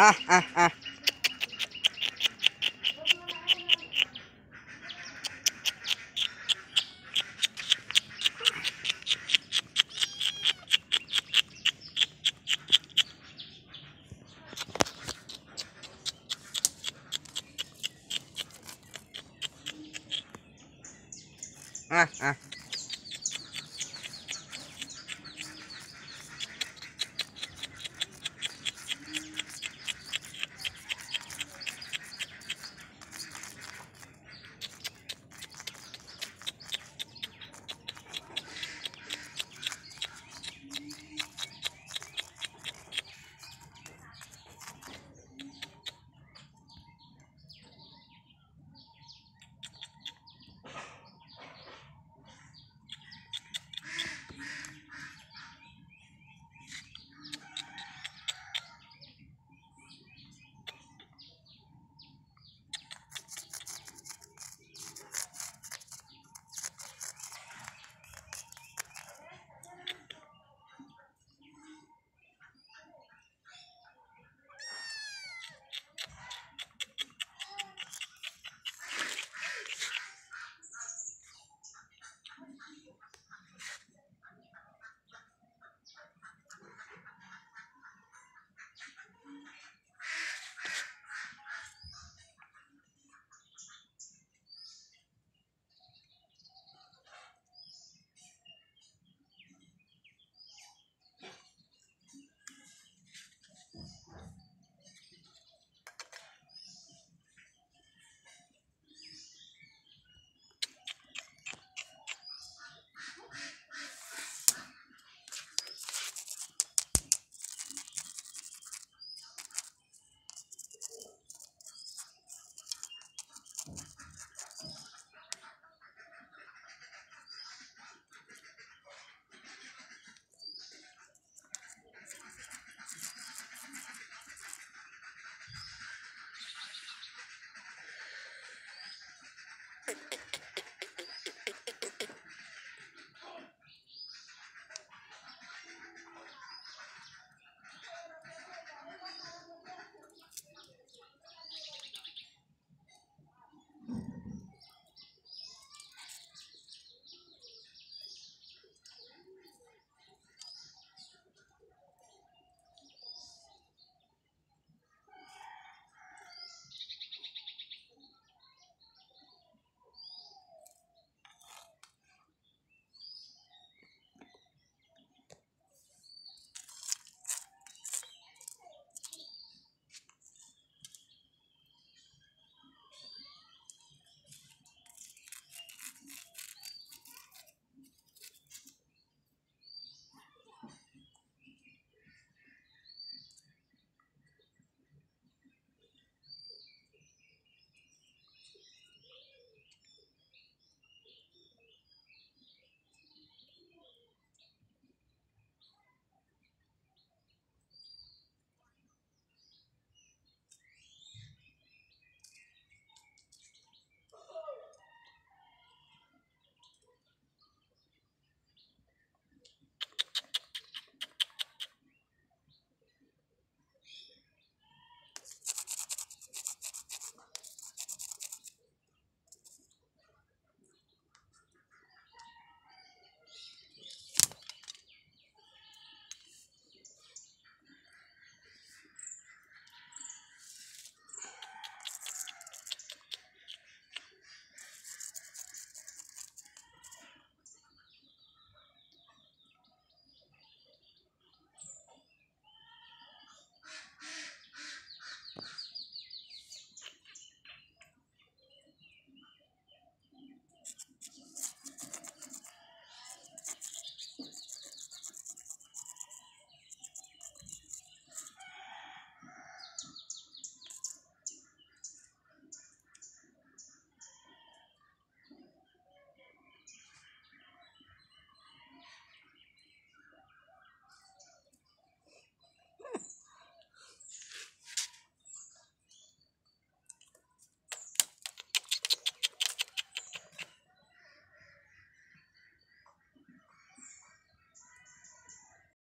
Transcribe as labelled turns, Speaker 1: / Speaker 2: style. Speaker 1: Ah, ah, ah.
Speaker 2: Ah, ah.